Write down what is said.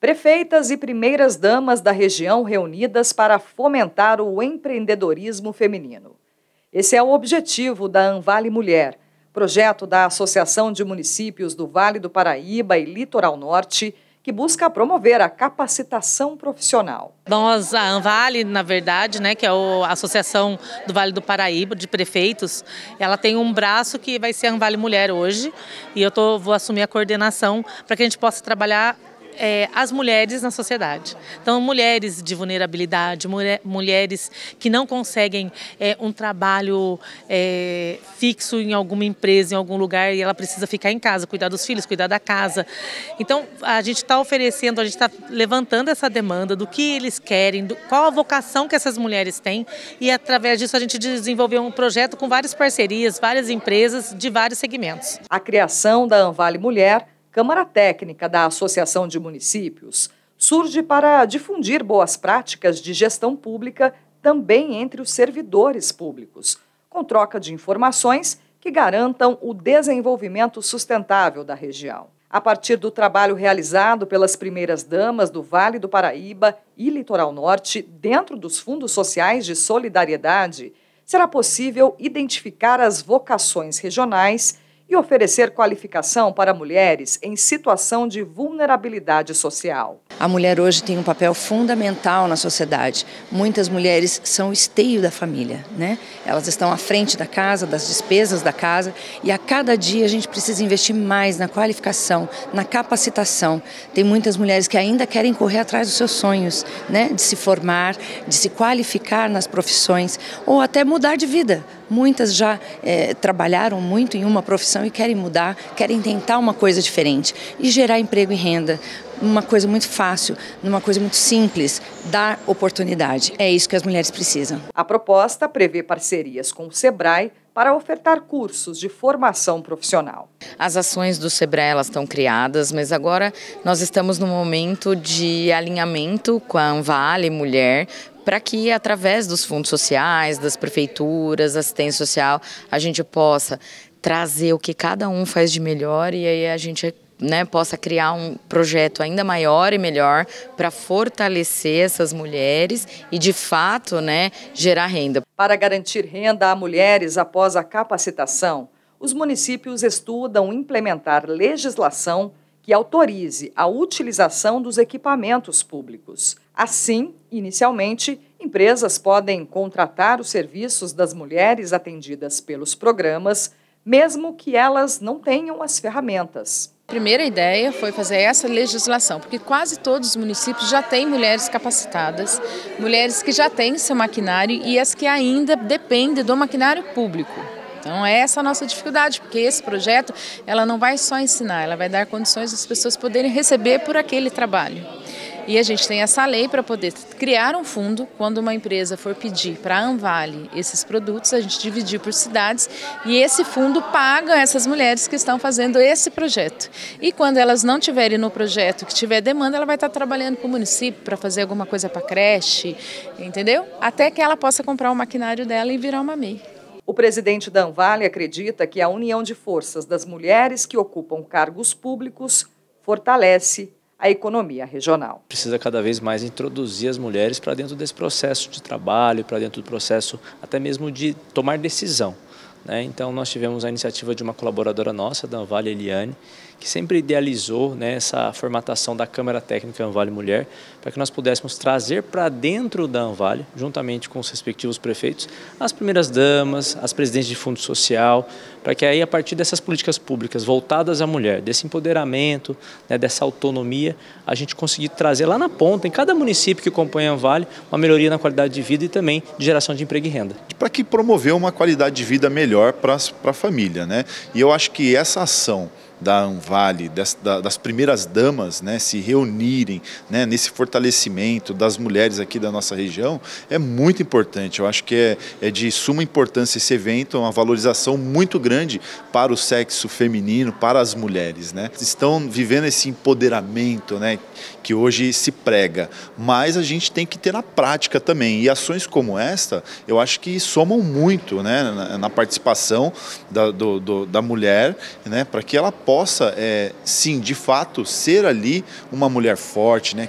Prefeitas e primeiras damas da região reunidas para fomentar o empreendedorismo feminino. Esse é o objetivo da Anvale Mulher, projeto da Associação de Municípios do Vale do Paraíba e Litoral Norte, que busca promover a capacitação profissional. Nós, a Anvale, na verdade, né, que é a Associação do Vale do Paraíba, de prefeitos, ela tem um braço que vai ser a Anvale Mulher hoje, e eu tô, vou assumir a coordenação para que a gente possa trabalhar é, as mulheres na sociedade. Então, mulheres de vulnerabilidade, mulher, mulheres que não conseguem é, um trabalho é, fixo em alguma empresa, em algum lugar, e ela precisa ficar em casa, cuidar dos filhos, cuidar da casa. Então, a gente está oferecendo, a gente está levantando essa demanda do que eles querem, do, qual a vocação que essas mulheres têm, e através disso a gente desenvolveu um projeto com várias parcerias, várias empresas de vários segmentos. A criação da Anvale Mulher Câmara Técnica da Associação de Municípios, surge para difundir boas práticas de gestão pública também entre os servidores públicos, com troca de informações que garantam o desenvolvimento sustentável da região. A partir do trabalho realizado pelas primeiras damas do Vale do Paraíba e Litoral Norte, dentro dos fundos sociais de solidariedade, será possível identificar as vocações regionais e oferecer qualificação para mulheres em situação de vulnerabilidade social. A mulher hoje tem um papel fundamental na sociedade. Muitas mulheres são o esteio da família, né? Elas estão à frente da casa, das despesas da casa, e a cada dia a gente precisa investir mais na qualificação, na capacitação. Tem muitas mulheres que ainda querem correr atrás dos seus sonhos, né? De se formar, de se qualificar nas profissões ou até mudar de vida Muitas já é, trabalharam muito em uma profissão e querem mudar, querem tentar uma coisa diferente e gerar emprego e renda. Uma coisa muito fácil, numa coisa muito simples, dar oportunidade. É isso que as mulheres precisam. A proposta prevê parcerias com o SEBRAE para ofertar cursos de formação profissional. As ações do Sebrae elas estão criadas, mas agora nós estamos no momento de alinhamento com a Anvale Mulher para que através dos fundos sociais, das prefeituras, assistência social, a gente possa trazer o que cada um faz de melhor e aí a gente né, possa criar um projeto ainda maior e melhor para fortalecer essas mulheres e, de fato, né, gerar renda. Para garantir renda a mulheres após a capacitação, os municípios estudam implementar legislação que autorize a utilização dos equipamentos públicos. Assim, inicialmente, empresas podem contratar os serviços das mulheres atendidas pelos programas, mesmo que elas não tenham as ferramentas. A primeira ideia foi fazer essa legislação, porque quase todos os municípios já têm mulheres capacitadas, mulheres que já têm seu maquinário e as que ainda dependem do maquinário público. Então é essa a nossa dificuldade, porque esse projeto ela não vai só ensinar, ela vai dar condições das pessoas poderem receber por aquele trabalho. E a gente tem essa lei para poder criar um fundo quando uma empresa for pedir para a Anvale esses produtos, a gente dividir por cidades e esse fundo paga essas mulheres que estão fazendo esse projeto. E quando elas não tiverem no projeto que tiver demanda, ela vai estar trabalhando com o município para fazer alguma coisa para creche, entendeu? Até que ela possa comprar o maquinário dela e virar uma MEI. O presidente da Anvale acredita que a união de forças das mulheres que ocupam cargos públicos fortalece a economia regional. Precisa cada vez mais introduzir as mulheres para dentro desse processo de trabalho, para dentro do processo até mesmo de tomar decisão. Né? Então, nós tivemos a iniciativa de uma colaboradora nossa, da Anvale Eliane, que sempre idealizou né, essa formatação da Câmara Técnica Anvale Mulher, para que nós pudéssemos trazer para dentro da Anvale, juntamente com os respectivos prefeitos, as primeiras damas, as presidentes de fundo social, para que aí, a partir dessas políticas públicas voltadas à mulher, desse empoderamento, né, dessa autonomia, a gente conseguir trazer lá na ponta, em cada município que compõe a Anvale, uma melhoria na qualidade de vida e também de geração de emprego e renda. Para que promover uma qualidade de vida melhor para a família. Né? E eu acho que essa ação da Anvale, das, das primeiras damas né, se reunirem né, nesse fortalecimento das mulheres aqui da nossa região é muito importante. Eu acho que é, é de suma importância esse evento, uma valorização muito grande para o sexo feminino, para as mulheres. Né? Estão vivendo esse empoderamento né, que hoje se prega, mas a gente tem que ter na prática também. E ações como esta, eu acho que somam muito né, na, na participação da, do, do, da mulher né, para que ela possa possa, é, sim, de fato, ser ali uma mulher forte, né?